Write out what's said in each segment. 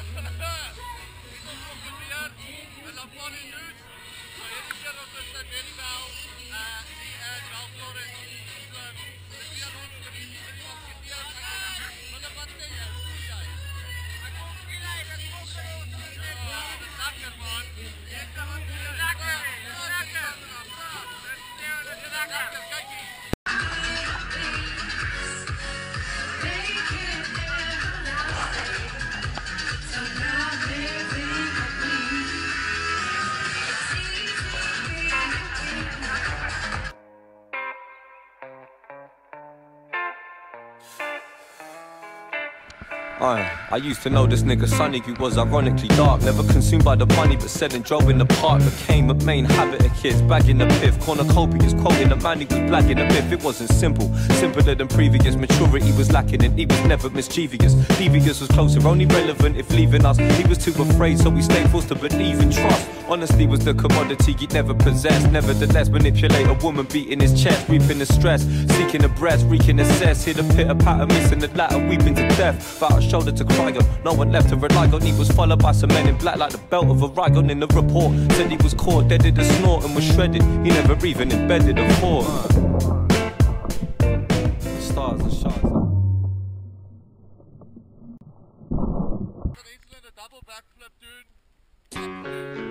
Lekker! Lekker! Lekker! Uh, I used to know this nigga Sonny who was ironically dark. Never consumed by the money but said and drove in the park. Became a main habit of kids, bagging the piff. Cornucopias quoting the man who was blagging the myth It wasn't simple, simpler than previous. Maturity was lacking and he was never mischievous. Devious was closer, only relevant if leaving us. He was too afraid so we stayed forced to believe and trust Honesty was the commodity he'd never possessed Nevertheless manipulate a woman beating his chest Reaping the stress, seeking the breast, wreaking the cess. Hear the pitter patter, missing the latter, weeping to death. About a shoulder to cry on, no one left to rely on. He was followed by some men in black like the belt of Orion In the report, said he was caught dead in a snort and was shredded. He never even embedded a thought. Stars and shards. Double backflip, dude.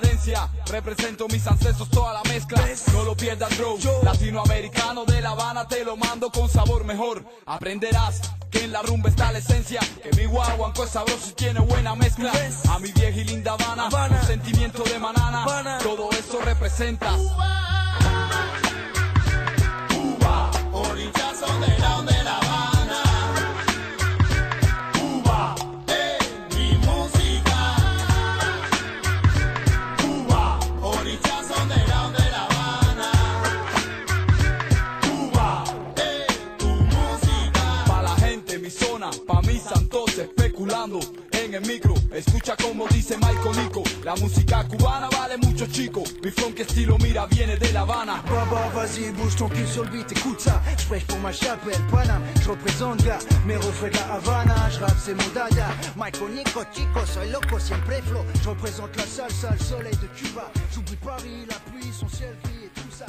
Cadencia. Represento mis ancestros, toda la mezcla. No lo pierdas, bro. Latinoamericano de La Habana te lo mando con sabor mejor. Aprenderás que en la rumba está la esencia. Que mi guaguanco es sabroso y tiene buena mezcla. A mi vieja y linda Habana, un sentimiento de manana. Todo eso representa. Especulando en el micro. Escucha como dice Michael Nico, la música cubana vale mucho chico. Mi funk estilo mira viene de La Habana. Baba, vas-y, bouge ton cul sur le beat, écoute ça. Je pour ma chapelle, Paname. Je représente gars, mes refrains de la Havana. Je rappe, c'est mon dada. Michael Nico, chico, soy loco, siempre flow. Je représente la salsa, le soleil de Cuba. J'oublie Paris, la pluie, son ciel gris et tout ça.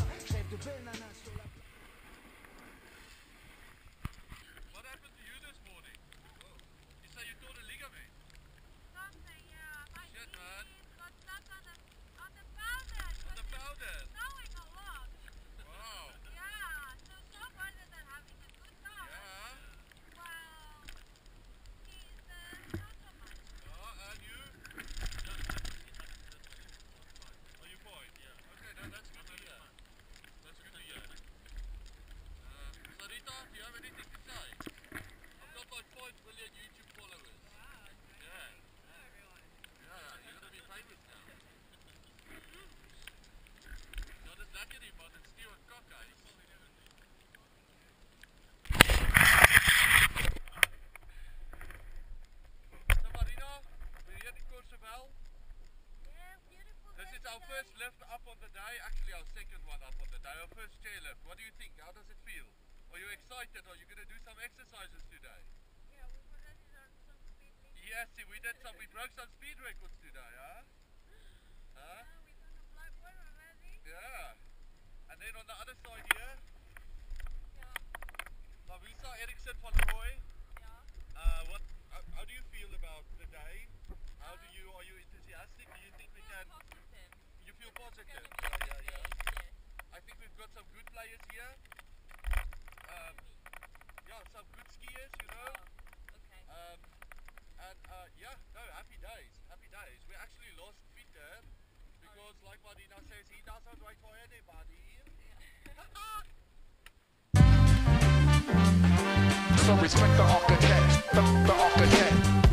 Our first lift up on the day, actually our second one up on the day, our first chairlift. What do you think? How does it feel? Are you excited? Are you going to do some exercises today? Yeah, we've already done some speed limit. Yes, see, we did some, we broke some speed records today, huh? Huh? Yeah, we done a black one already. Yeah. And then on the other side here, Yeah, Lavisa Eriksson van Roy. yeah. Uh, what, how, how do you feel about the day? How do you, are you enthusiastic? Do you think we Feel can, positive. you feel positive? Gonna be Yeah, yeah, yeah. I think we've got some good players here. Yeah, some good skiers, you know. Okay. Um, and uh, yeah, no, happy days, happy days. We actually lost Peter because, like Madina says, he doesn't wait for anybody. So respect the architect, the, the architect.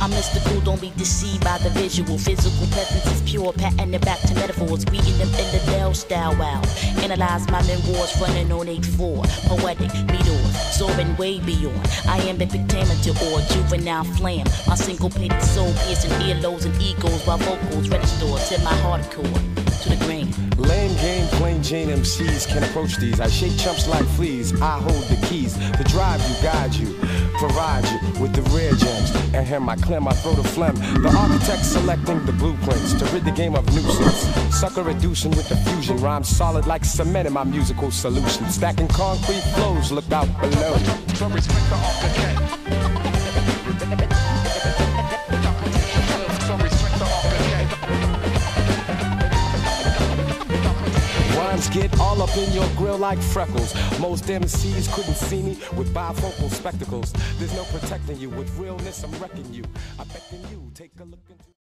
I'm mystical, don't be deceived by the visual. Physical presence is pure, patting it back to metaphors. Reading them in the Dell style, wow. Analyze my memoirs running on 8-4. Poetic, meteors, soaring way beyond. I am epic tamer or juvenile flam. My syncopated soul piercing earlobes and egos while vocals register to my hardcore. The. Lame game, plain Jane MCs can approach these. I shake chumps like fleas. I hold the keys to drive you, guide you, provide you with the rare gems. And hear my clem, I throw the phlegm. The architect selecting the blueprints to rid the game of nuisance. Sucker reducing with the fusion. Rhymes solid like cement in my musical solution. Stacking concrete flows, look out below. Rhymes get all up in your grill like freckles. Most MCs couldn't see me with bifocal spectacles. There's no protecting you. With realness, I'm wrecking you. I beckon you. Take a look into